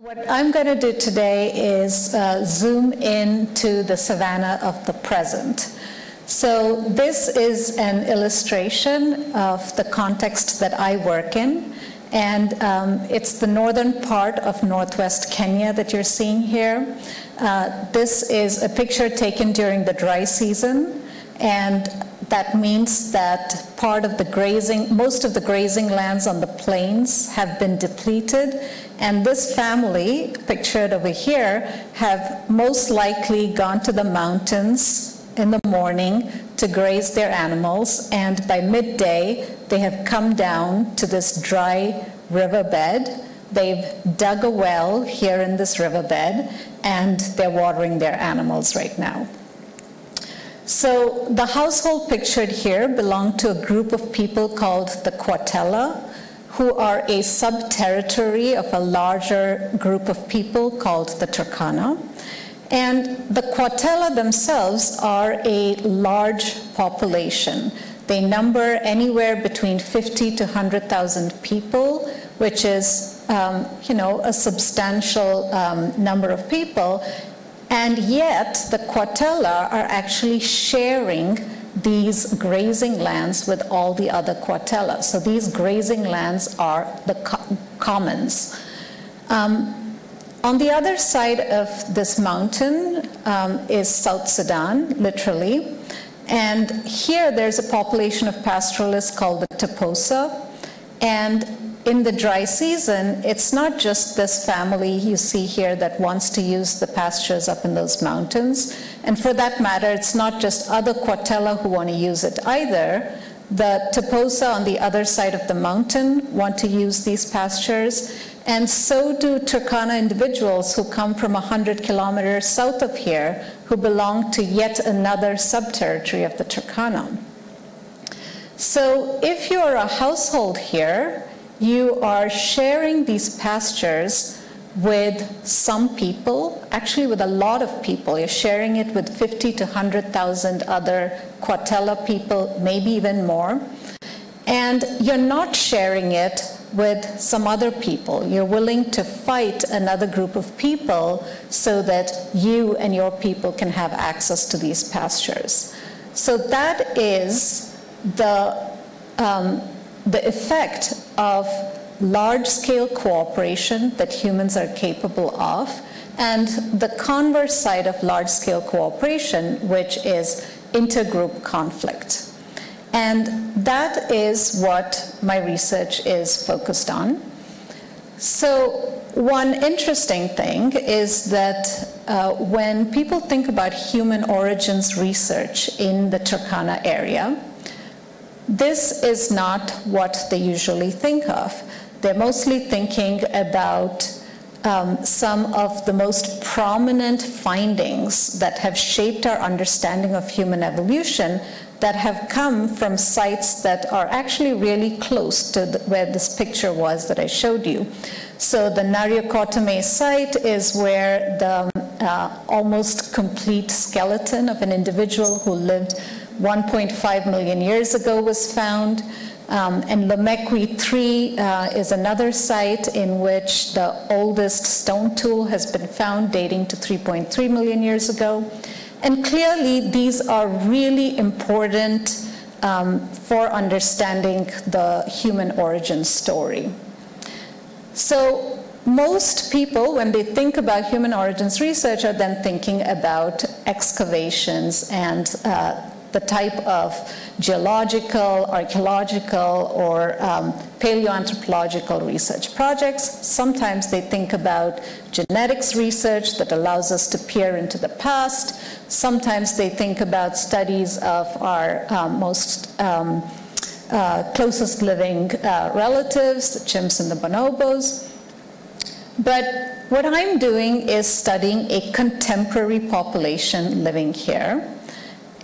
What I'm going to do today is uh, zoom into the savannah of the present. So this is an illustration of the context that I work in. And um, it's the northern part of northwest Kenya that you're seeing here. Uh, this is a picture taken during the dry season. And that means that part of the grazing, most of the grazing lands on the plains have been depleted. And this family, pictured over here, have most likely gone to the mountains in the morning to graze their animals. And by midday, they have come down to this dry riverbed. They've dug a well here in this riverbed, and they're watering their animals right now. So the household pictured here belonged to a group of people called the Kwatela, who are a sub-territory of a larger group of people called the Turkana. And the Kwatela themselves are a large population. They number anywhere between 50 to 100,000 people, which is, um, you know, a substantial um, number of people. And yet, the Kwatela are actually sharing these grazing lands with all the other Kwatela. So these grazing lands are the co commons. Um, on the other side of this mountain um, is South Sudan, literally. And here there's a population of pastoralists called the Toposa. And in the dry season, it's not just this family you see here that wants to use the pastures up in those mountains. And for that matter, it's not just other Kwatela who want to use it either. The Toposa on the other side of the mountain want to use these pastures. And so do Turkana individuals who come from 100 kilometers south of here, who belong to yet another sub-territory of the Turkana. So if you're a household here, you are sharing these pastures with some people, actually with a lot of people. You're sharing it with 50 to 100,000 other Kwatela people, maybe even more. And you're not sharing it with some other people. You're willing to fight another group of people so that you and your people can have access to these pastures. So that is the um, the effect of large-scale cooperation that humans are capable of, and the converse side of large-scale cooperation, which is intergroup conflict. And that is what my research is focused on. So one interesting thing is that uh, when people think about human origins research in the Turkana area, this is not what they usually think of. They're mostly thinking about um, some of the most prominent findings that have shaped our understanding of human evolution that have come from sites that are actually really close to the, where this picture was that I showed you. So the Nariokotome site is where the uh, almost complete skeleton of an individual who lived 1.5 million years ago was found. Um, and Lomekwi 3 uh, is another site in which the oldest stone tool has been found dating to 3.3 million years ago. And clearly, these are really important um, for understanding the human origin story. So most people, when they think about human origins research, are then thinking about excavations and uh, the type of geological, archaeological, or um, paleoanthropological research projects. Sometimes they think about genetics research that allows us to peer into the past. Sometimes they think about studies of our um, most um, uh, closest living uh, relatives, the chimps and the bonobos. But what I'm doing is studying a contemporary population living here.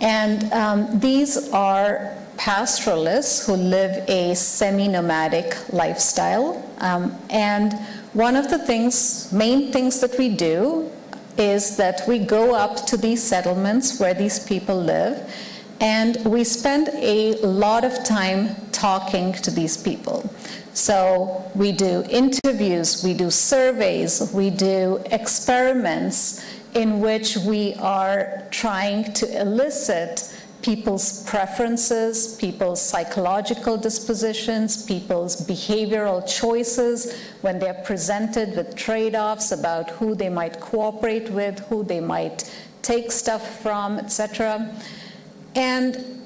And um, these are pastoralists who live a semi-nomadic lifestyle. Um, and one of the things, main things that we do is that we go up to these settlements where these people live and we spend a lot of time talking to these people. So we do interviews, we do surveys, we do experiments in which we are trying to elicit people's preferences, people's psychological dispositions, people's behavioral choices when they're presented with trade-offs about who they might cooperate with, who they might take stuff from, etc. And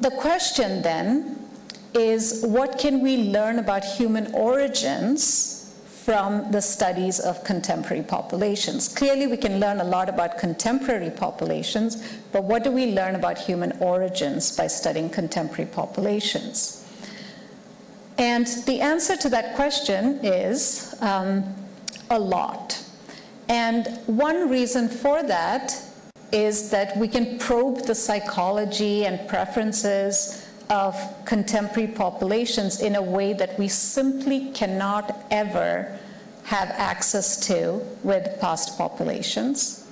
the question then is what can we learn about human origins from the studies of contemporary populations. Clearly, we can learn a lot about contemporary populations, but what do we learn about human origins by studying contemporary populations? And the answer to that question is um, a lot. And one reason for that is that we can probe the psychology and preferences of contemporary populations in a way that we simply cannot ever have access to with past populations.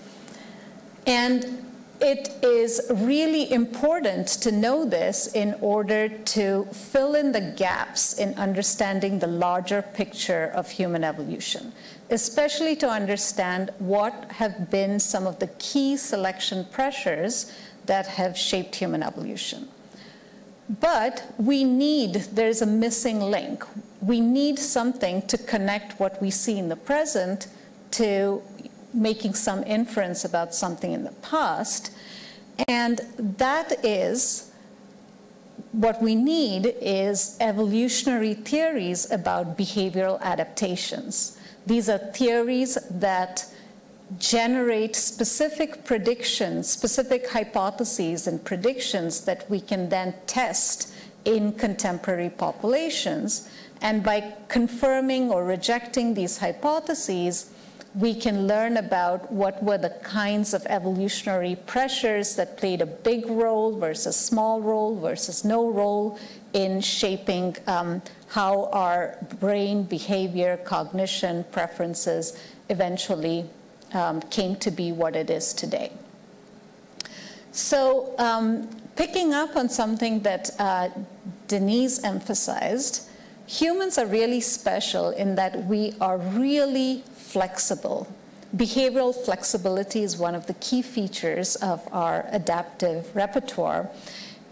And it is really important to know this in order to fill in the gaps in understanding the larger picture of human evolution, especially to understand what have been some of the key selection pressures that have shaped human evolution. But we need, there's a missing link. We need something to connect what we see in the present to making some inference about something in the past. And that is what we need is evolutionary theories about behavioral adaptations. These are theories that generate specific predictions, specific hypotheses and predictions that we can then test in contemporary populations. And by confirming or rejecting these hypotheses, we can learn about what were the kinds of evolutionary pressures that played a big role versus small role versus no role in shaping um, how our brain behavior, cognition, preferences eventually um, came to be what it is today. So um, picking up on something that uh, Denise emphasized, humans are really special in that we are really flexible. Behavioral flexibility is one of the key features of our adaptive repertoire.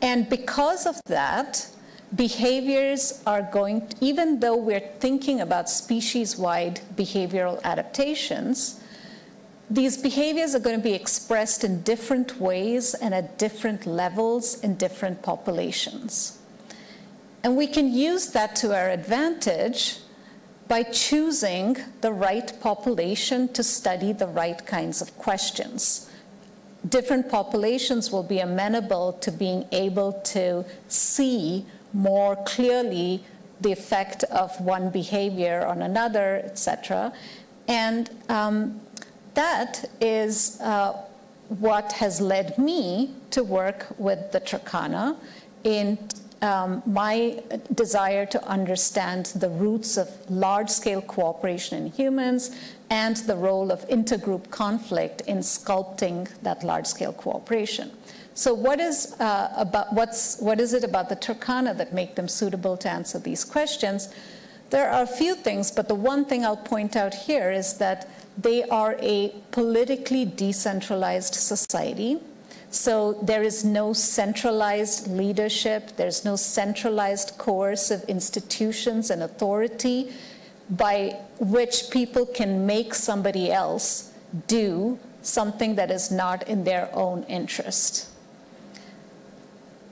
And because of that, behaviors are going, to, even though we're thinking about species-wide behavioral adaptations, these behaviors are going to be expressed in different ways and at different levels in different populations. And we can use that to our advantage by choosing the right population to study the right kinds of questions. Different populations will be amenable to being able to see more clearly the effect of one behavior on another, etc. And um, that is uh, what has led me to work with the Turkana in um, my desire to understand the roots of large-scale cooperation in humans and the role of intergroup conflict in sculpting that large-scale cooperation. So what is, uh, about, what's, what is it about the Turkana that make them suitable to answer these questions? There are a few things, but the one thing I'll point out here is that they are a politically decentralized society. So there is no centralized leadership, there's no centralized coercive institutions and authority by which people can make somebody else do something that is not in their own interest.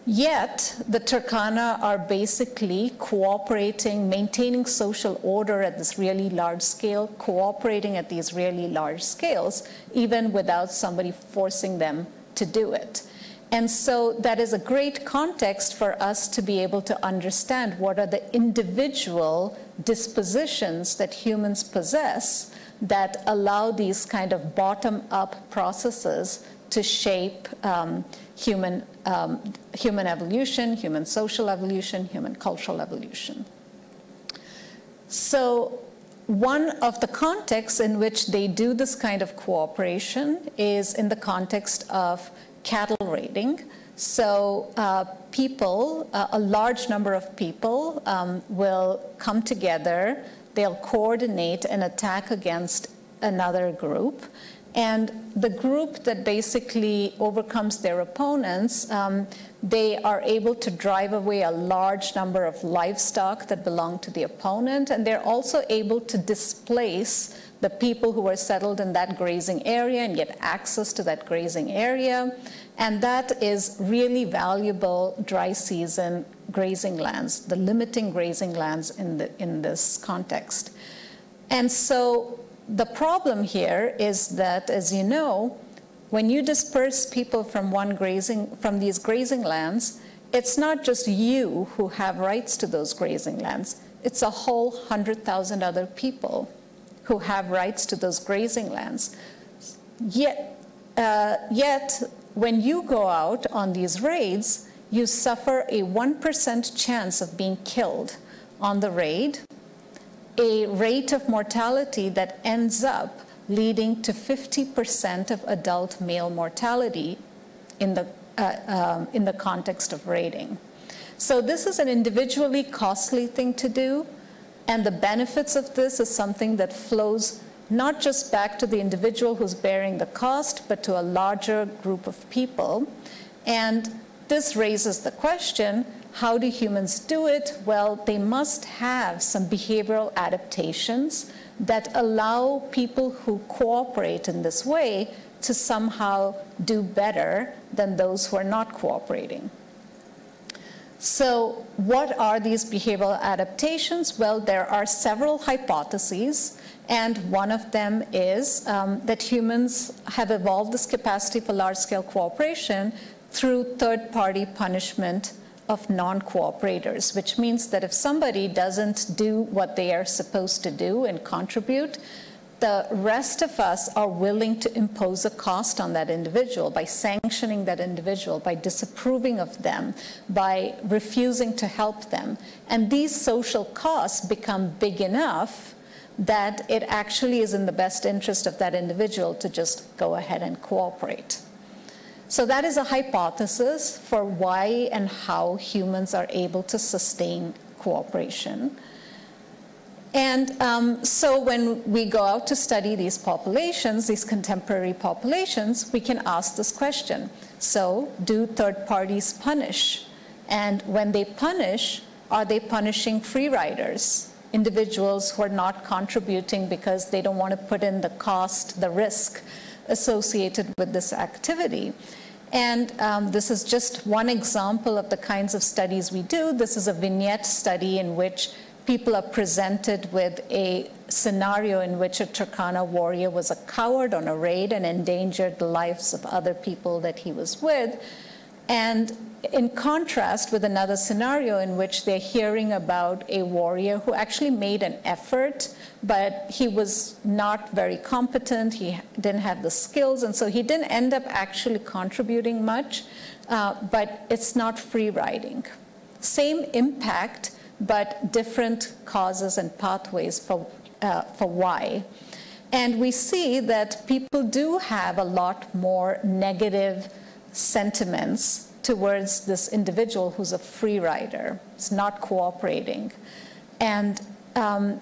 Yet, the Turkana are basically cooperating, maintaining social order at this really large scale, cooperating at these really large scales, even without somebody forcing them to do it. And so that is a great context for us to be able to understand what are the individual dispositions that humans possess that allow these kind of bottom-up processes to shape um, human, um, human evolution, human social evolution, human cultural evolution. So one of the contexts in which they do this kind of cooperation is in the context of cattle raiding. So uh, people, uh, a large number of people um, will come together, they'll coordinate an attack against another group. And the group that basically overcomes their opponents, um, they are able to drive away a large number of livestock that belong to the opponent, and they're also able to displace the people who are settled in that grazing area and get access to that grazing area. And that is really valuable dry season grazing lands, the limiting grazing lands in, the, in this context. And so the problem here is that, as you know, when you disperse people from one grazing, from these grazing lands, it's not just you who have rights to those grazing lands. It's a whole hundred thousand other people who have rights to those grazing lands. Yet, uh, yet when you go out on these raids, you suffer a 1% chance of being killed on the raid, a rate of mortality that ends up leading to 50% of adult male mortality in the, uh, um, in the context of rating. So this is an individually costly thing to do, and the benefits of this is something that flows not just back to the individual who's bearing the cost, but to a larger group of people. And this raises the question, how do humans do it? Well, they must have some behavioral adaptations that allow people who cooperate in this way to somehow do better than those who are not cooperating. So what are these behavioral adaptations? Well, there are several hypotheses. And one of them is um, that humans have evolved this capacity for large-scale cooperation through third-party punishment of non-cooperators, which means that if somebody doesn't do what they are supposed to do and contribute, the rest of us are willing to impose a cost on that individual by sanctioning that individual, by disapproving of them, by refusing to help them. And these social costs become big enough that it actually is in the best interest of that individual to just go ahead and cooperate. So that is a hypothesis for why and how humans are able to sustain cooperation. And um, so when we go out to study these populations, these contemporary populations, we can ask this question. So do third parties punish? And when they punish, are they punishing free riders? individuals who are not contributing because they don't want to put in the cost, the risk associated with this activity. And um, this is just one example of the kinds of studies we do. This is a vignette study in which people are presented with a scenario in which a Turkana warrior was a coward on a raid and endangered the lives of other people that he was with. And in contrast with another scenario in which they're hearing about a warrior who actually made an effort, but he was not very competent, he didn't have the skills, and so he didn't end up actually contributing much, uh, but it's not free riding. Same impact, but different causes and pathways for, uh, for why. And we see that people do have a lot more negative sentiments towards this individual who's a free rider, is not cooperating. And um,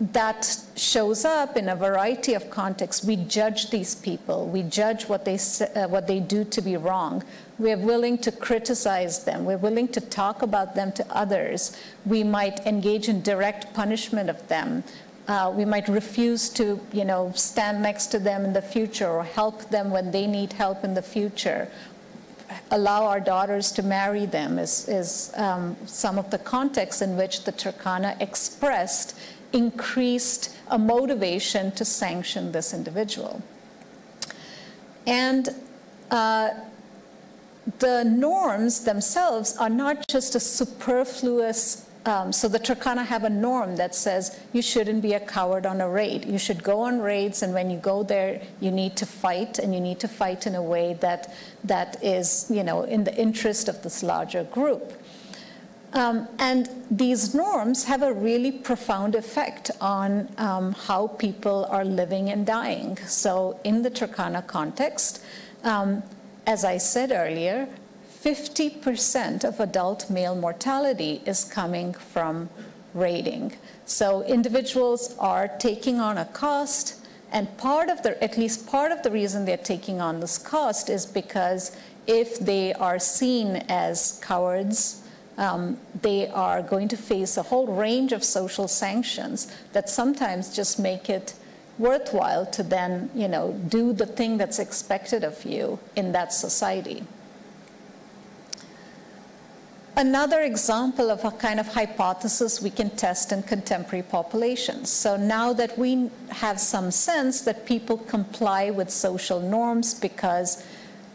that shows up in a variety of contexts. We judge these people. We judge what they, uh, what they do to be wrong. We're willing to criticize them. We're willing to talk about them to others. We might engage in direct punishment of them. Uh, we might refuse to, you know, stand next to them in the future or help them when they need help in the future allow our daughters to marry them is, is um, some of the contexts in which the Turkana expressed increased a motivation to sanction this individual. And uh, the norms themselves are not just a superfluous um, so the Turkana have a norm that says you shouldn't be a coward on a raid. You should go on raids, and when you go there, you need to fight, and you need to fight in a way that that is, you know, in the interest of this larger group. Um, and these norms have a really profound effect on um, how people are living and dying. So in the Turkana context, um, as I said earlier, 50% of adult male mortality is coming from raiding. So individuals are taking on a cost, and part of the, at least part of the reason they're taking on this cost is because if they are seen as cowards, um, they are going to face a whole range of social sanctions that sometimes just make it worthwhile to then, you know, do the thing that's expected of you in that society. Another example of a kind of hypothesis we can test in contemporary populations. So now that we have some sense that people comply with social norms because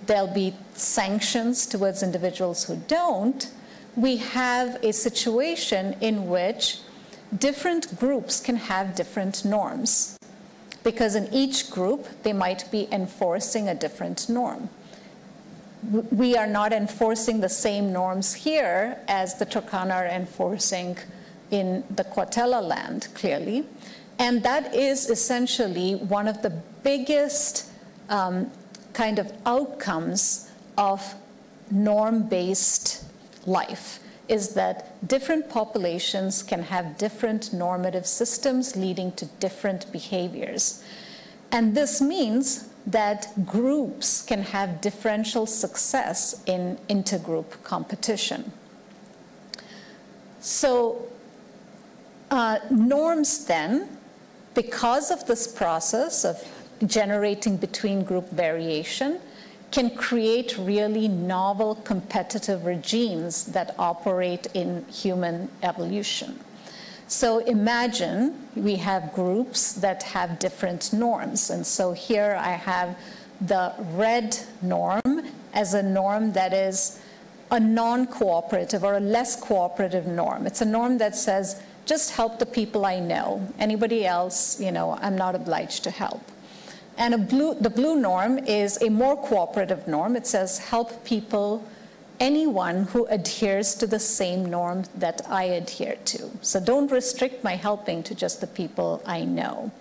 there'll be sanctions towards individuals who don't, we have a situation in which different groups can have different norms. Because in each group, they might be enforcing a different norm we are not enforcing the same norms here as the Turkana are enforcing in the Kwatela land, clearly. And that is essentially one of the biggest um, kind of outcomes of norm-based life is that different populations can have different normative systems leading to different behaviors. And this means that groups can have differential success in intergroup competition. So uh, norms then, because of this process of generating between group variation, can create really novel competitive regimes that operate in human evolution. So imagine we have groups that have different norms. And so here I have the red norm as a norm that is a non-cooperative or a less cooperative norm. It's a norm that says, just help the people I know. Anybody else, you know, I'm not obliged to help. And blue, the blue norm is a more cooperative norm. It says help people anyone who adheres to the same norm that I adhere to. So don't restrict my helping to just the people I know.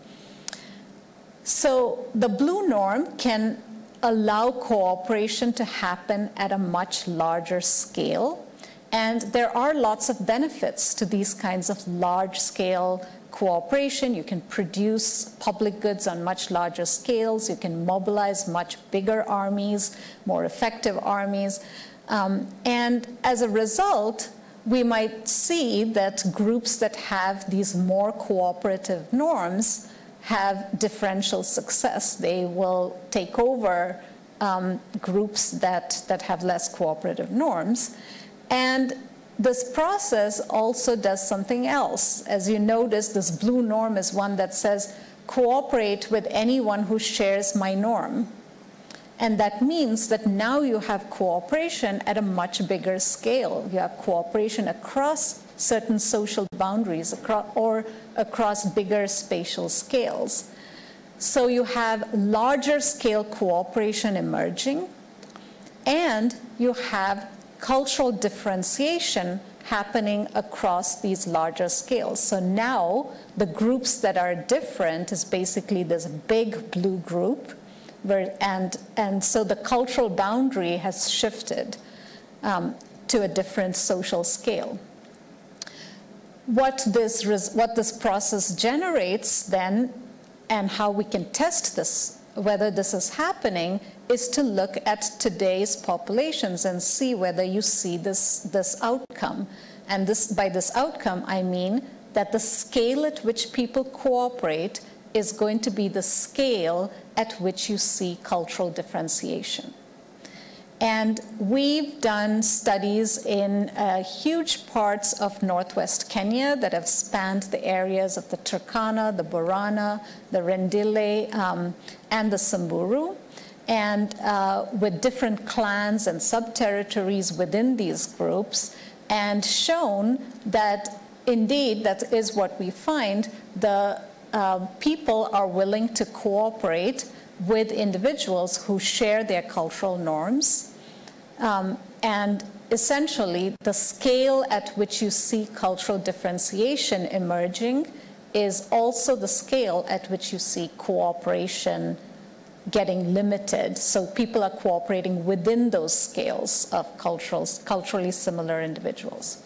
So the blue norm can allow cooperation to happen at a much larger scale. And there are lots of benefits to these kinds of large scale cooperation. You can produce public goods on much larger scales. You can mobilize much bigger armies, more effective armies. Um, and as a result, we might see that groups that have these more cooperative norms have differential success. They will take over um, groups that, that have less cooperative norms. And this process also does something else. As you notice, this blue norm is one that says, cooperate with anyone who shares my norm. And that means that now you have cooperation at a much bigger scale. You have cooperation across certain social boundaries across, or across bigger spatial scales. So you have larger scale cooperation emerging, and you have cultural differentiation happening across these larger scales. So now the groups that are different is basically this big blue group and, and so the cultural boundary has shifted um, to a different social scale. What this, what this process generates then, and how we can test this, whether this is happening, is to look at today's populations and see whether you see this, this outcome. And this, by this outcome, I mean that the scale at which people cooperate is going to be the scale at which you see cultural differentiation. And we've done studies in uh, huge parts of northwest Kenya that have spanned the areas of the Turkana, the Borana, the Rendille, um, and the Samburu, and uh, with different clans and sub-territories within these groups, and shown that indeed that is what we find, the uh, people are willing to cooperate with individuals who share their cultural norms. Um, and essentially, the scale at which you see cultural differentiation emerging is also the scale at which you see cooperation getting limited. So people are cooperating within those scales of cultural, culturally similar individuals.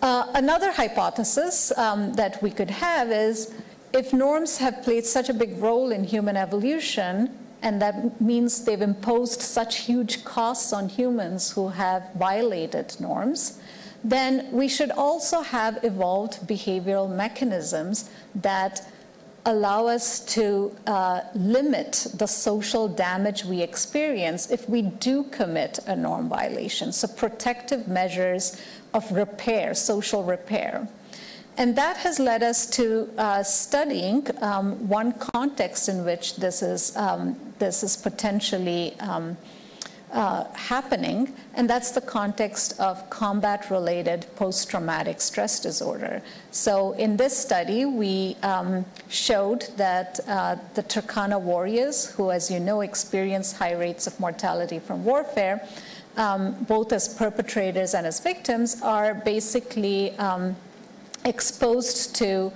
Uh, another hypothesis um, that we could have is if norms have played such a big role in human evolution, and that means they've imposed such huge costs on humans who have violated norms, then we should also have evolved behavioral mechanisms that allow us to uh, limit the social damage we experience if we do commit a norm violation. So protective measures of repair, social repair. And that has led us to uh, studying um, one context in which this is, um, this is potentially um, uh, happening, and that's the context of combat related post traumatic stress disorder. So, in this study, we um, showed that uh, the Turkana warriors, who, as you know, experience high rates of mortality from warfare, um, both as perpetrators and as victims, are basically um, exposed to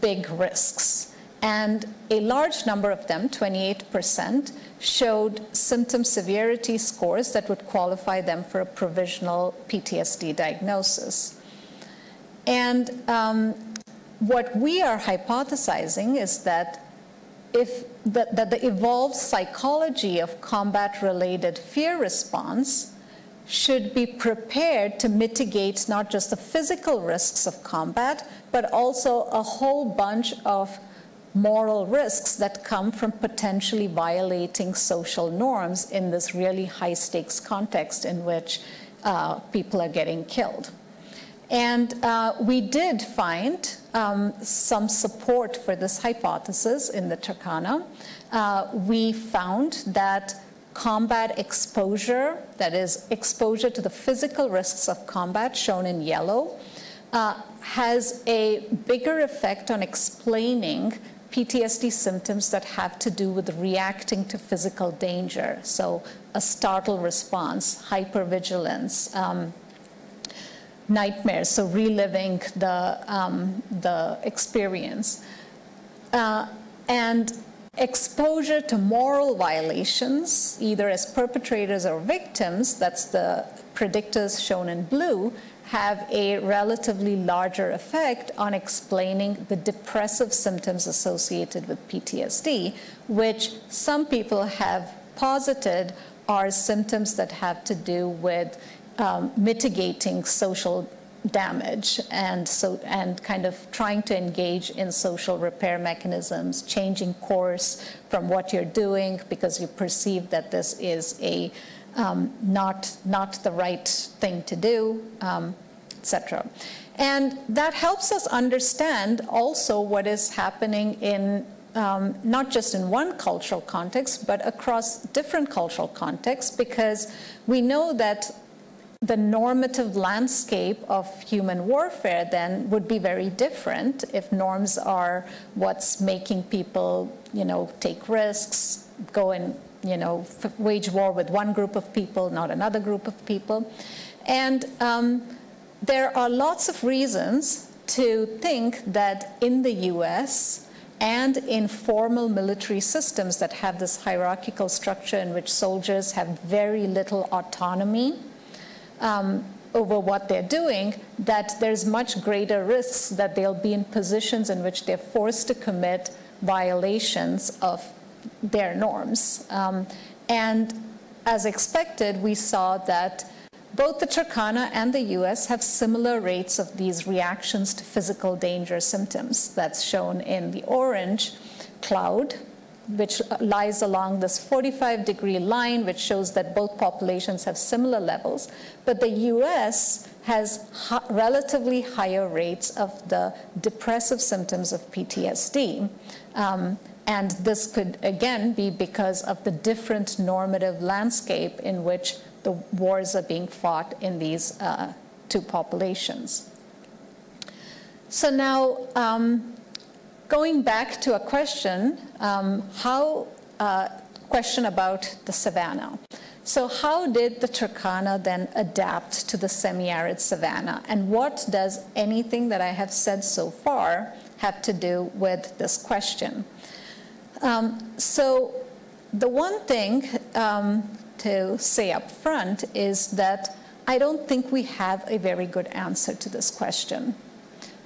big risks. And a large number of them, 28%, showed symptom severity scores that would qualify them for a provisional PTSD diagnosis. And um, what we are hypothesizing is that if the, that the evolved psychology of combat-related fear response should be prepared to mitigate not just the physical risks of combat, but also a whole bunch of moral risks that come from potentially violating social norms in this really high stakes context in which uh, people are getting killed. And uh, we did find um, some support for this hypothesis in the Turkana. Uh, we found that combat exposure, that is, exposure to the physical risks of combat, shown in yellow, uh, has a bigger effect on explaining PTSD symptoms that have to do with reacting to physical danger. So, a startle response, hypervigilance, um, nightmares, so reliving the, um, the experience. Uh, and exposure to moral violations, either as perpetrators or victims, that's the predictors shown in blue, have a relatively larger effect on explaining the depressive symptoms associated with PTSD, which some people have posited are symptoms that have to do with um, mitigating social damage and so and kind of trying to engage in social repair mechanisms changing course from what you're doing because you perceive that this is a um, not not the right thing to do um, etc and that helps us understand also what is happening in um, not just in one cultural context, but across different cultural contexts, because we know that the normative landscape of human warfare then would be very different if norms are what's making people, you know, take risks, go and, you know, wage war with one group of people, not another group of people. And um, there are lots of reasons to think that in the US and in formal military systems that have this hierarchical structure in which soldiers have very little autonomy um, over what they're doing, that there's much greater risks that they'll be in positions in which they're forced to commit violations of their norms. Um, and as expected, we saw that both the Turkana and the US have similar rates of these reactions to physical danger symptoms. That's shown in the orange cloud which lies along this 45 degree line, which shows that both populations have similar levels. But the US has relatively higher rates of the depressive symptoms of PTSD. Um, and this could, again, be because of the different normative landscape in which the wars are being fought in these uh, two populations. So now, um, going back to a question, um, how uh, question about the savanna. So how did the Turkana then adapt to the semi-arid savanna? And what does anything that I have said so far have to do with this question? Um, so the one thing um, to say up front is that I don't think we have a very good answer to this question.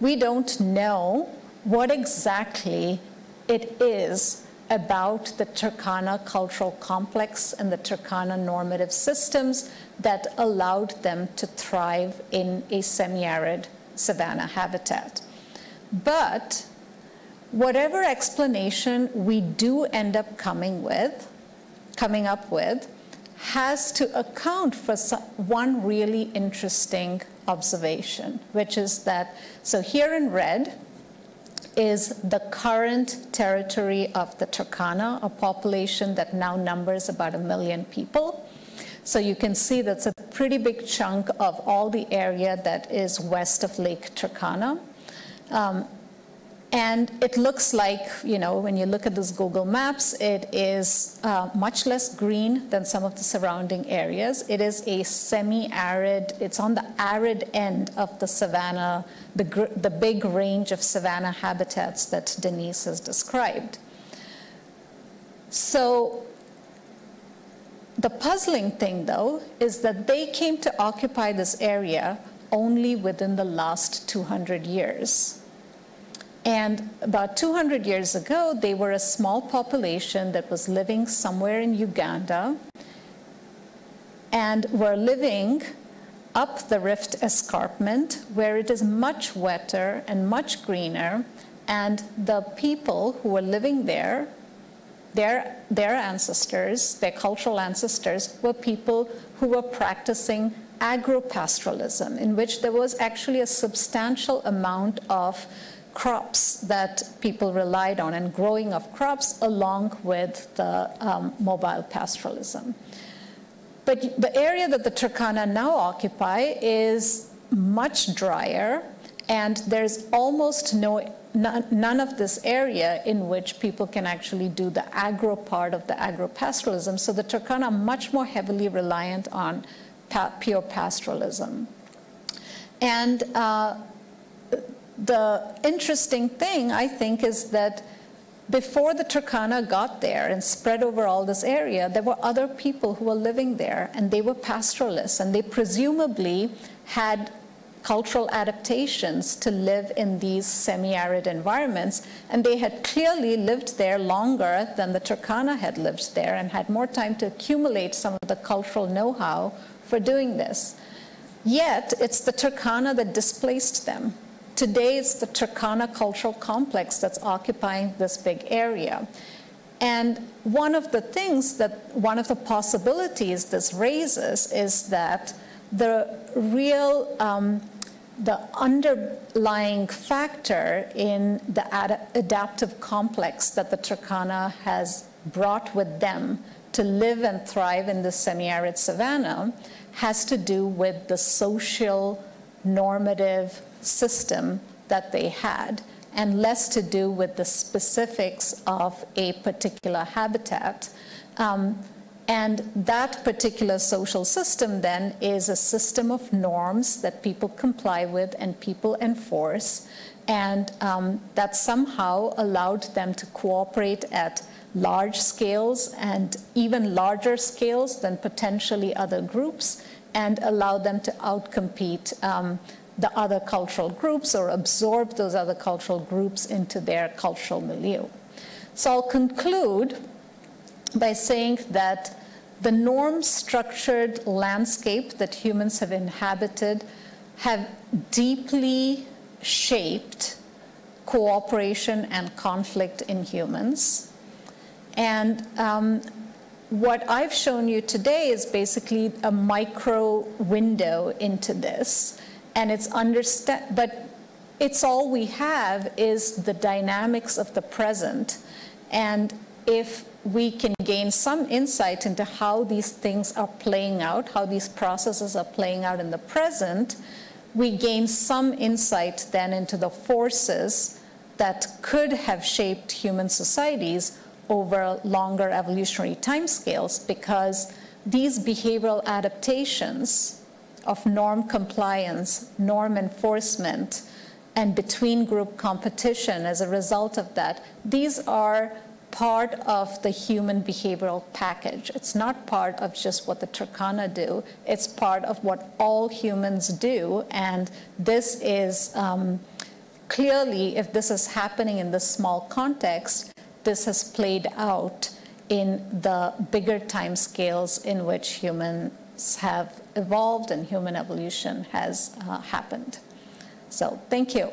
We don't know what exactly it is about the Turkana cultural complex and the Turkana normative systems that allowed them to thrive in a semi-arid savanna habitat. But whatever explanation we do end up coming with, coming up with, has to account for one really interesting observation, which is that, so here in red is the current territory of the Turkana, a population that now numbers about a million people. So you can see that's a pretty big chunk of all the area that is west of Lake Turkana. Um, and it looks like, you know, when you look at this Google Maps, it is uh, much less green than some of the surrounding areas. It is a semi-arid, it's on the arid end of the savanna, the, the big range of savanna habitats that Denise has described. So the puzzling thing, though, is that they came to occupy this area only within the last 200 years. And about 200 years ago, they were a small population that was living somewhere in Uganda and were living up the rift escarpment where it is much wetter and much greener. And the people who were living there, their, their ancestors, their cultural ancestors, were people who were practicing agropastoralism, in which there was actually a substantial amount of crops that people relied on and growing of crops along with the um, mobile pastoralism. But the area that the Turkana now occupy is much drier and there's almost no none of this area in which people can actually do the agro part of the agro-pastoralism. So the Turkana are much more heavily reliant on pa pure pastoralism. And uh, the interesting thing, I think, is that before the Turkana got there and spread over all this area, there were other people who were living there, and they were pastoralists, and they presumably had cultural adaptations to live in these semi-arid environments, and they had clearly lived there longer than the Turkana had lived there and had more time to accumulate some of the cultural know-how for doing this. Yet, it's the Turkana that displaced them. Today, it's the Turkana cultural complex that's occupying this big area. And one of the things that, one of the possibilities this raises is that the real, um, the underlying factor in the ad adaptive complex that the Turkana has brought with them to live and thrive in the semi-arid savanna has to do with the social normative system that they had and less to do with the specifics of a particular habitat. Um, and that particular social system then is a system of norms that people comply with and people enforce. And um, that somehow allowed them to cooperate at large scales and even larger scales than potentially other groups and allow them to outcompete um, the other cultural groups or absorb those other cultural groups into their cultural milieu. So I'll conclude by saying that the norm structured landscape that humans have inhabited have deeply shaped cooperation and conflict in humans. And um, what I've shown you today is basically a micro window into this and it's understand, but it's all we have is the dynamics of the present. And if we can gain some insight into how these things are playing out, how these processes are playing out in the present, we gain some insight then into the forces that could have shaped human societies over longer evolutionary timescales because these behavioral adaptations of norm compliance, norm enforcement, and between group competition as a result of that. These are part of the human behavioral package. It's not part of just what the Turkana do. It's part of what all humans do. And this is um, clearly, if this is happening in this small context, this has played out in the bigger time scales in which humans have evolved and human evolution has uh, happened. So thank you.